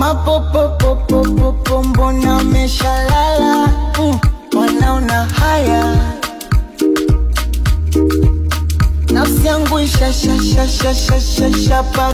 oh, mapopopopopopo mbona ameshalala mm, uh, wanaona haya. Nafsi yangu ishashashashashashapa